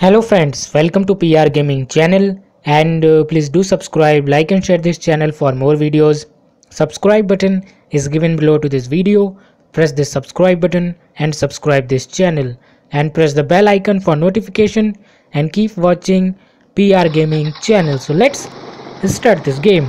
Hello friends, welcome to PR Gaming channel and uh, please do subscribe, like and share this channel for more videos. Subscribe button is given below to this video. Press the subscribe button and subscribe this channel and press the bell icon for notification and keep watching PR Gaming channel. So let's start this game.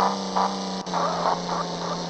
Thank you.